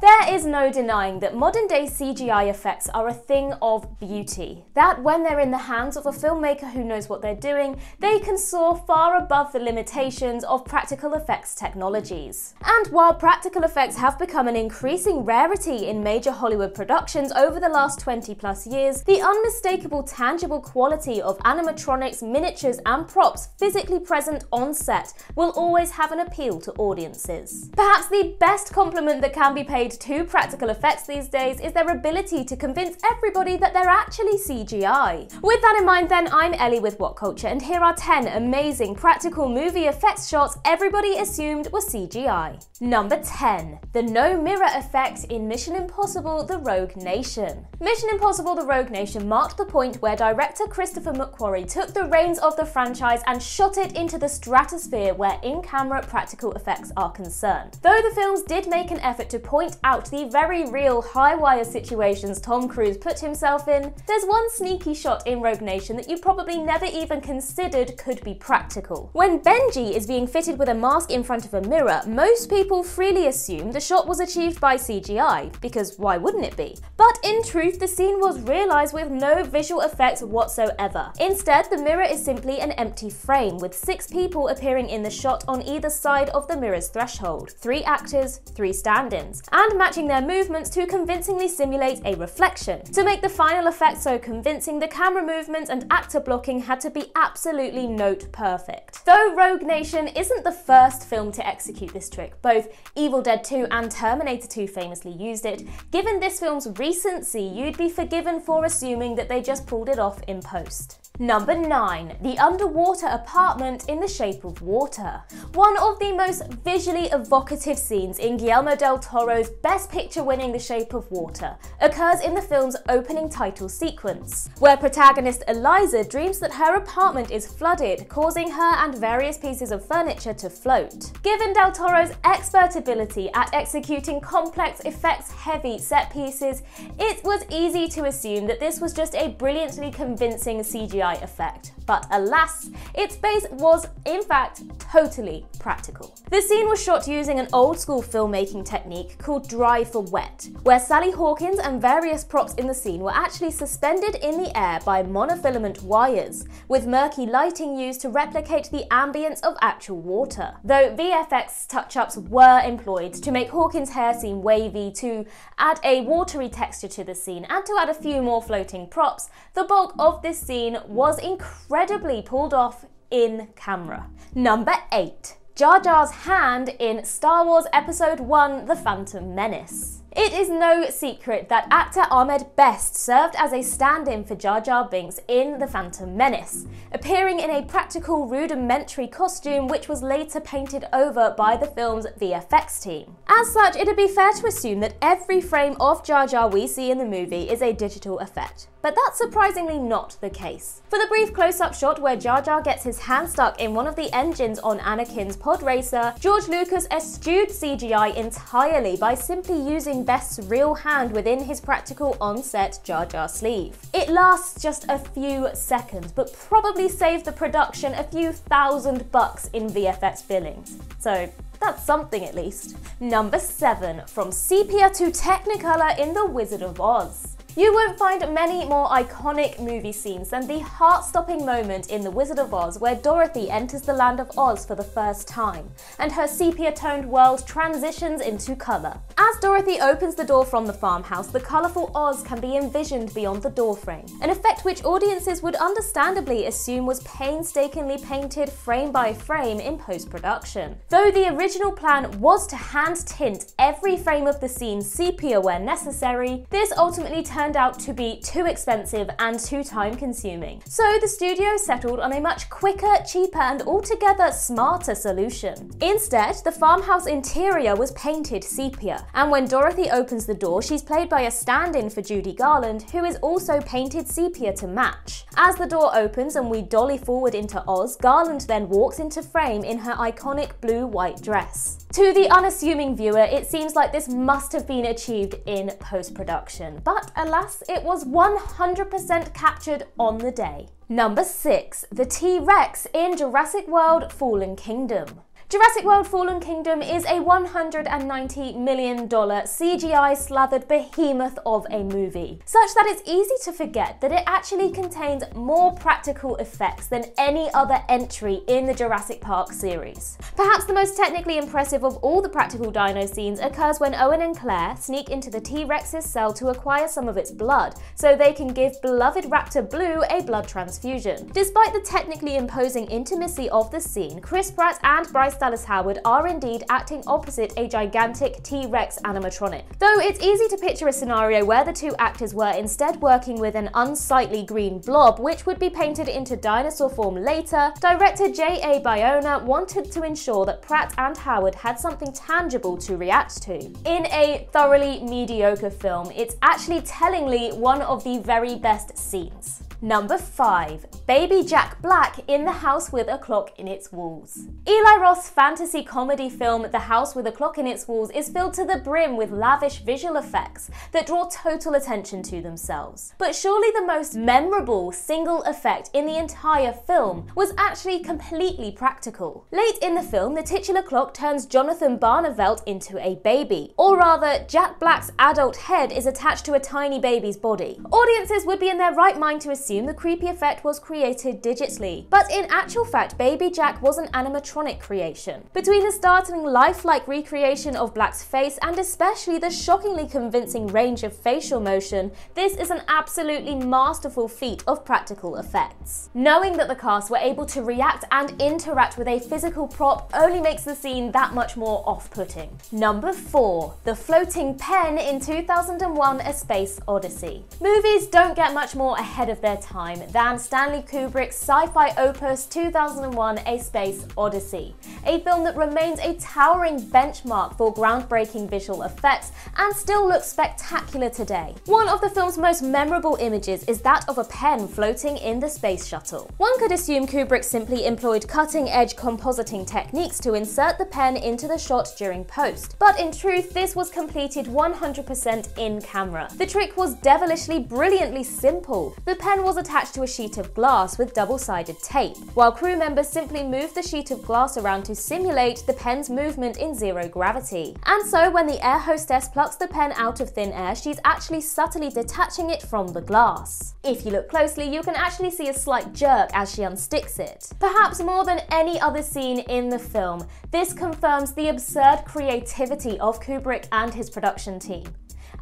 Then there is no denying that modern day CGI effects are a thing of beauty. That when they're in the hands of a filmmaker who knows what they're doing, they can soar far above the limitations of practical effects technologies. And while practical effects have become an increasing rarity in major Hollywood productions over the last 20 plus years, the unmistakable tangible quality of animatronics, miniatures, and props physically present on set will always have an appeal to audiences. Perhaps the best compliment that can be paid to practical effects these days is their ability to convince everybody that they're actually CGI. With that in mind then, I'm Ellie with What Culture and here are 10 amazing practical movie effects shots everybody assumed were CGI. Number 10. The no mirror effect in Mission Impossible The Rogue Nation. Mission Impossible The Rogue Nation marked the point where director Christopher McQuarrie took the reins of the franchise and shot it into the stratosphere where in-camera practical effects are concerned. Though the films did make an effort to point out the very real high wire situations Tom Cruise put himself in, there's one sneaky shot in Rogue Nation that you probably never even considered could be practical. When Benji is being fitted with a mask in front of a mirror, most people freely assume the shot was achieved by CGI, because why wouldn't it be? But in truth, the scene was realised with no visual effects whatsoever. Instead, the mirror is simply an empty frame, with six people appearing in the shot on either side of the mirror's threshold. Three actors, three stand-ins. And and matching their movements to convincingly simulate a reflection. To make the final effect so convincing, the camera movements and actor blocking had to be absolutely note perfect. Though Rogue Nation isn't the first film to execute this trick, both Evil Dead 2 and Terminator 2 famously used it, given this film's recency, you'd be forgiven for assuming that they just pulled it off in post. Number 9. The Underwater Apartment in the Shape of Water. One of the most visually evocative scenes in Guillermo del Toro's Best Picture winning The Shape of Water occurs in the film's opening title sequence, where protagonist Elisa dreams that her apartment is flooded, causing her and various pieces of furniture to float. Given del Toro's expert ability at executing complex, effects-heavy set pieces, it was easy to assume that this was just a brilliantly convincing CGI effect, but alas, its base was in fact totally practical. The scene was shot using an old school filmmaking technique called dry for wet, where Sally Hawkins and various props in the scene were actually suspended in the air by monofilament wires, with murky lighting used to replicate the ambience of actual water. Though VFX touch-ups were employed to make Hawkins' hair seem wavy, to add a watery texture to the scene, and to add a few more floating props, the bulk of this scene was incredibly pulled off in camera. Number 8. Jar Jar's hand in Star Wars Episode 1 The Phantom Menace. It is no secret that actor Ahmed Best served as a stand-in for Jar Jar Binks in The Phantom Menace, appearing in a practical rudimentary costume which was later painted over by the film's VFX team. As such, it'd be fair to assume that every frame of Jar Jar we see in the movie is a digital effect. But that's surprisingly not the case. For the brief close-up shot where Jar Jar gets his hand stuck in one of the engines on Anakin's pod racer, George Lucas eschewed CGI entirely by simply using Best's real hand within his practical on-set Jar Jar sleeve. It lasts just a few seconds, but probably saved the production a few thousand bucks in VFX billings. So that's something at least. Number 7. From Sepia to Technicolor in The Wizard of Oz. You won't find many more iconic movie scenes than the heart-stopping moment in The Wizard of Oz where Dorothy enters the land of Oz for the first time, and her sepia-toned world transitions into colour. As Dorothy opens the door from the farmhouse, the colourful Oz can be envisioned beyond the doorframe, an effect which audiences would understandably assume was painstakingly painted frame by frame in post-production. Though the original plan was to hand tint every frame of the scene sepia where necessary, this ultimately turned turned out to be too expensive and too time consuming. So the studio settled on a much quicker, cheaper and altogether smarter solution. Instead, the farmhouse interior was painted sepia, and when Dorothy opens the door, she's played by a stand-in for Judy Garland, who is also painted sepia to match. As the door opens and we dolly forward into Oz, Garland then walks into frame in her iconic blue-white dress. To the unassuming viewer, it seems like this must have been achieved in post-production, but alas, it was 100% captured on the day. Number 6. The T-Rex in Jurassic World Fallen Kingdom. Jurassic World Fallen Kingdom is a $190 million CGI slathered behemoth of a movie, such that it's easy to forget that it actually contains more practical effects than any other entry in the Jurassic Park series. Perhaps the most technically impressive of all the practical dino scenes occurs when Owen and Claire sneak into the T-Rex's cell to acquire some of its blood, so they can give beloved Raptor Blue a blood transfusion. Despite the technically imposing intimacy of the scene, Chris Pratt and Bryce Dallas Howard are indeed acting opposite a gigantic T-Rex animatronic. Though it's easy to picture a scenario where the two actors were instead working with an unsightly green blob, which would be painted into dinosaur form later, director J.A. Bayona wanted to ensure that Pratt and Howard had something tangible to react to. In a thoroughly mediocre film, it's actually tellingly one of the very best scenes. Number 5. Baby Jack Black in The House with a Clock in Its Walls. Eli Roth's fantasy comedy film The House with a Clock in Its Walls is filled to the brim with lavish visual effects that draw total attention to themselves. But surely the most memorable single effect in the entire film was actually completely practical. Late in the film, the titular clock turns Jonathan Barnavelt into a baby, or rather, Jack Black's adult head is attached to a tiny baby's body. Audiences would be in their right mind to assume assume the creepy effect was created digitally. But in actual fact, Baby Jack was an animatronic creation. Between the startling lifelike recreation of Black's face and especially the shockingly convincing range of facial motion, this is an absolutely masterful feat of practical effects. Knowing that the cast were able to react and interact with a physical prop only makes the scene that much more off-putting. Number 4. The Floating Pen in 2001 A Space Odyssey. Movies don't get much more ahead of their time than Stanley Kubrick's sci-fi opus 2001 A Space Odyssey, a film that remains a towering benchmark for groundbreaking visual effects and still looks spectacular today. One of the film's most memorable images is that of a pen floating in the space shuttle. One could assume Kubrick simply employed cutting-edge compositing techniques to insert the pen into the shot during post, but in truth this was completed 100% in camera. The trick was devilishly brilliantly simple. The pen was attached to a sheet of glass with double-sided tape, while crew members simply moved the sheet of glass around to simulate the pen's movement in zero gravity. And so when the air hostess plucks the pen out of thin air, she's actually subtly detaching it from the glass. If you look closely, you can actually see a slight jerk as she unsticks it. Perhaps more than any other scene in the film, this confirms the absurd creativity of Kubrick and his production team.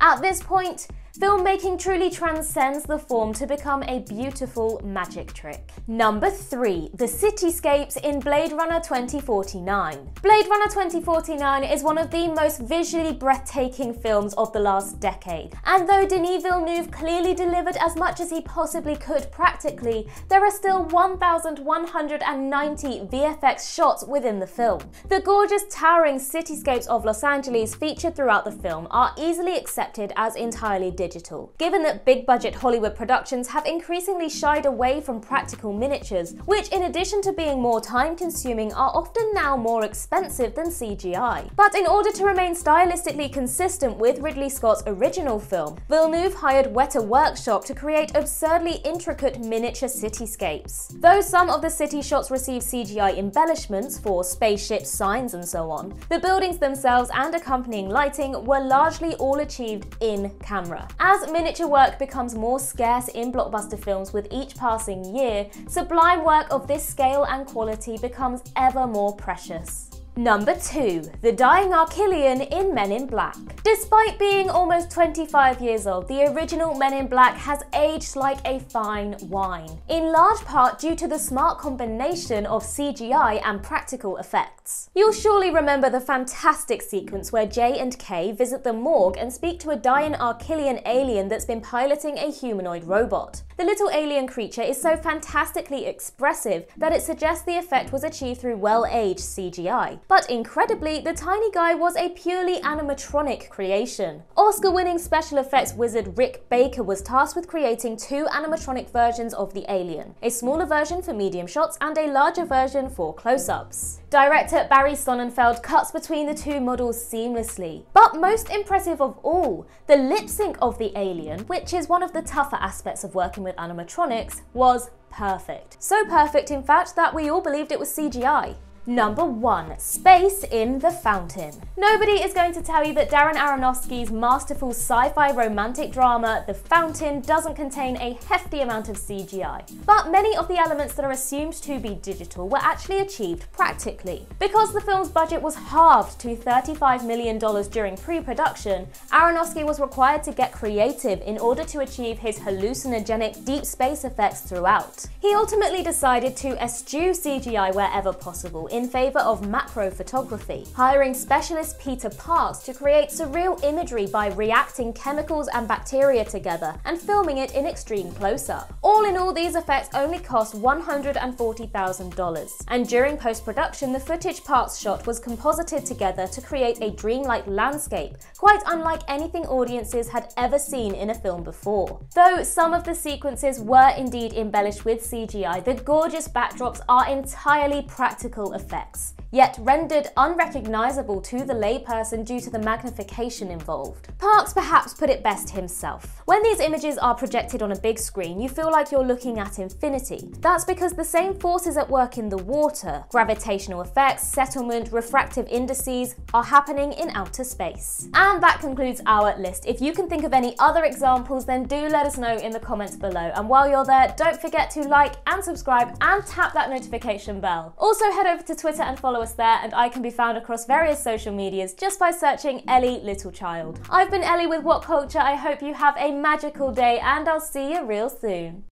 At this point, Filmmaking truly transcends the form to become a beautiful magic trick. Number 3. The Cityscapes in Blade Runner 2049. Blade Runner 2049 is one of the most visually breathtaking films of the last decade. And though Denis Villeneuve clearly delivered as much as he possibly could practically, there are still 1,190 VFX shots within the film. The gorgeous towering cityscapes of Los Angeles featured throughout the film are easily accepted as entirely digital digital, given that big budget Hollywood productions have increasingly shied away from practical miniatures, which in addition to being more time consuming are often now more expensive than CGI. But in order to remain stylistically consistent with Ridley Scott's original film, Villeneuve hired Weta Workshop to create absurdly intricate miniature cityscapes. Though some of the city shots receive CGI embellishments for spaceships, signs and so on, the buildings themselves and accompanying lighting were largely all achieved in camera. As miniature work becomes more scarce in blockbuster films with each passing year, sublime work of this scale and quality becomes ever more precious. Number 2. The Dying Arquillian in Men in Black. Despite being almost 25 years old, the original Men in Black has aged like a fine wine, in large part due to the smart combination of CGI and practical effects. You'll surely remember the fantastic sequence where J and K visit the morgue and speak to a dying Arquillian alien that's been piloting a humanoid robot. The little alien creature is so fantastically expressive that it suggests the effect was achieved through well-aged CGI. But incredibly, the tiny guy was a purely animatronic creation. Oscar-winning special effects wizard Rick Baker was tasked with creating two animatronic versions of the alien, a smaller version for medium shots and a larger version for close-ups. Director Barry Sonnenfeld cuts between the two models seamlessly. But most impressive of all, the lip sync of the alien, which is one of the tougher aspects of working with animatronics, was perfect. So perfect, in fact, that we all believed it was CGI. Number 1. Space in the Fountain. Nobody is going to tell you that Darren Aronofsky's masterful sci-fi romantic drama, The Fountain, doesn't contain a hefty amount of CGI. But many of the elements that are assumed to be digital were actually achieved practically. Because the film's budget was halved to $35 million during pre-production, Aronofsky was required to get creative in order to achieve his hallucinogenic deep space effects throughout. He ultimately decided to eschew CGI wherever possible in favour of macro photography, hiring specialist Peter Parks to create surreal imagery by reacting chemicals and bacteria together and filming it in extreme close-up. All in all, these effects only cost $140,000. And during post-production, the footage Parks shot was composited together to create a dreamlike landscape, quite unlike anything audiences had ever seen in a film before. Though some of the sequences were indeed embellished with CGI, the gorgeous backdrops are entirely practical effects effects, yet rendered unrecognisable to the layperson due to the magnification involved. Parks perhaps put it best himself. When these images are projected on a big screen, you feel like you're looking at infinity. That's because the same forces at work in the water, gravitational effects, settlement, refractive indices, are happening in outer space. And that concludes our list. If you can think of any other examples, then do let us know in the comments below. And while you're there, don't forget to like and subscribe and tap that notification bell. Also head over to Twitter and follow us there, and I can be found across various social medias just by searching Ellie Littlechild. I've been Ellie with What Culture. I hope you have a magical day, and I'll see you real soon.